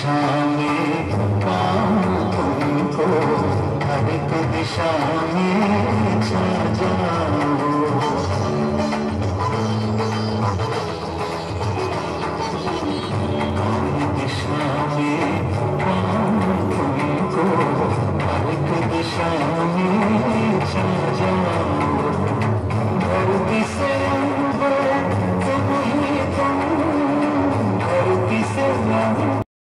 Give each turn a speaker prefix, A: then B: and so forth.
A: दिशा में हर दिशा में